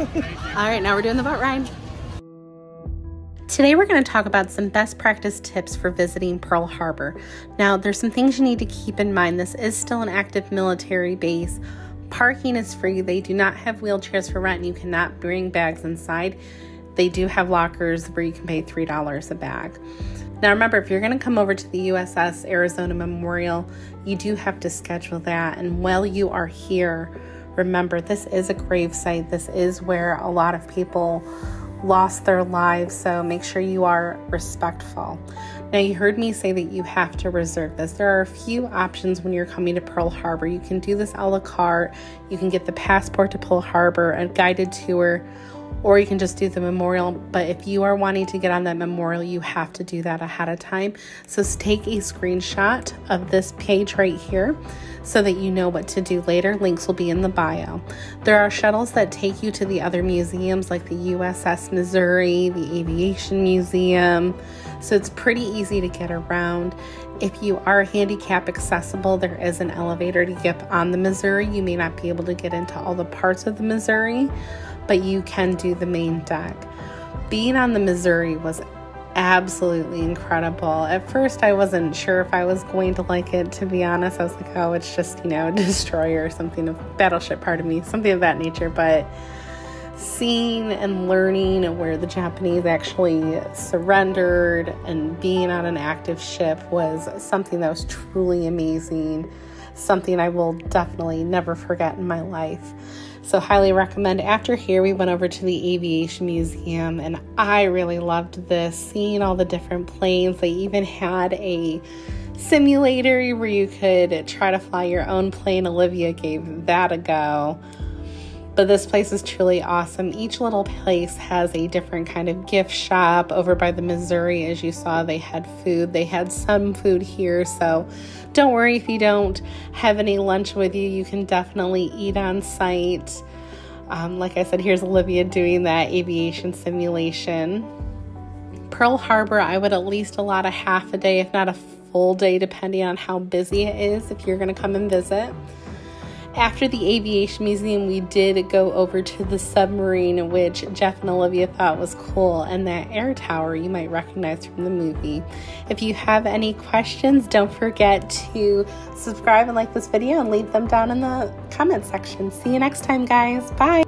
All right, now we're doing the boat ride. Today, we're going to talk about some best practice tips for visiting Pearl Harbor. Now, there's some things you need to keep in mind. This is still an active military base. Parking is free. They do not have wheelchairs for rent, and you cannot bring bags inside. They do have lockers where you can pay $3 a bag. Now, remember, if you're going to come over to the USS Arizona Memorial, you do have to schedule that. And while you are here, remember this is a grave site. This is where a lot of people lost their lives, so make sure you are respectful. Now, you heard me say that you have to reserve this. There are a few options when you're coming to Pearl Harbor. You can do this a la carte, you can get the passport to Pearl Harbor, a guided tour, or you can just do the memorial. But if you are wanting to get on that memorial, you have to do that ahead of time. So take a screenshot of this page right here so that you know what to do later. Links will be in the bio. There are shuttles that take you to the other museums like the USS Missouri, the Aviation Museum. So it's pretty easy to get around. If you are handicap accessible, there is an elevator to get on the Missouri. You may not be able to get into all the parts of the Missouri, but you can do the main deck. Being on the Missouri was absolutely incredible. At first, I wasn't sure if I was going to like it, to be honest. I was like, oh, it's just, you know, a destroyer or something, a battleship part of me, something of that nature. But seeing and learning where the Japanese actually surrendered and being on an active ship was something that was truly amazing, something I will definitely never forget in my life. So, highly recommend. After here, we went over to the Aviation Museum, and I really loved this seeing all the different planes. They even had a simulator where you could try to fly your own plane. Olivia gave that a go. But this place is truly awesome. Each little place has a different kind of gift shop. Over by the Missouri, as you saw, they had food. They had some food here. So don't worry if you don't have any lunch with you, you can definitely eat on site. Um, like I said, here's Olivia doing that aviation simulation. Pearl Harbor, I would at least allot a half a day, if not a full day, depending on how busy it is, if you're going to come and visit. After the Aviation Museum, we did go over to the submarine, which Jeff and Olivia thought was cool, and that air tower you might recognize from the movie. If you have any questions, don't forget to subscribe and like this video and leave them down in the comment section. See you next time, guys. Bye.